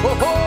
Oh, oh.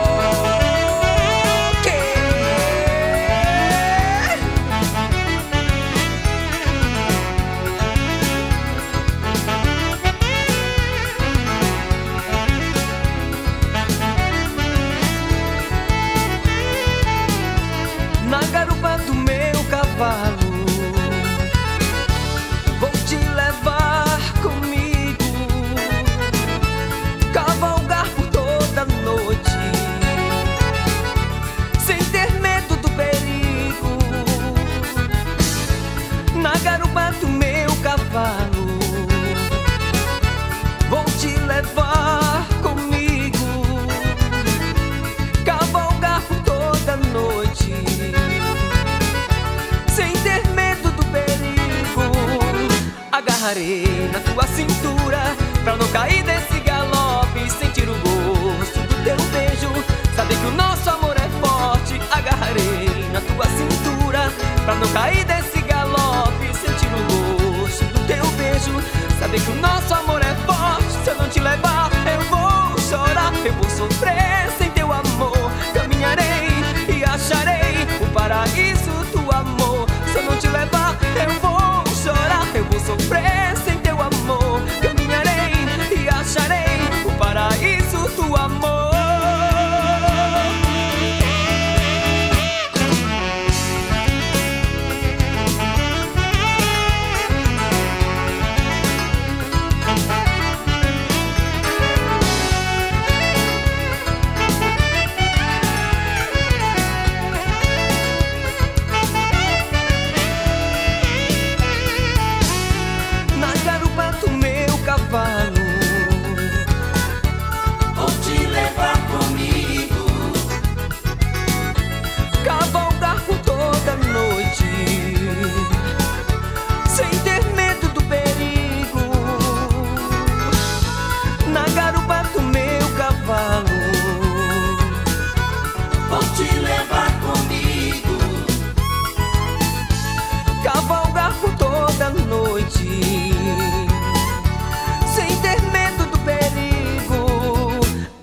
Agarrarei na tua cintura Pra não cair desse galope Sentir o gosto do teu beijo. Saber que o nosso amor é forte Agarrarei na tua cintura Pra não cair desse galope Sentir o gosto do teu beijo. Saber que o nosso amor é forte Se eu não te levar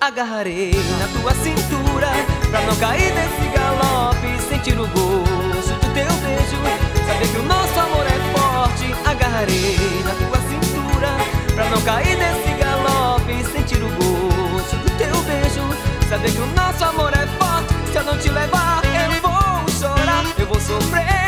Agarrarei na tua cintura. Pra não cair desse galope Sentir o gosto do teu beijo. Saber que o nosso amor é forte Agarrarei na tua cintura. Pra não cair desse galope Sentir o gosto do teu beijo. Saber que o nosso amor é forte Se eu não te levar, eu vou chorar. Eu vou sofrer.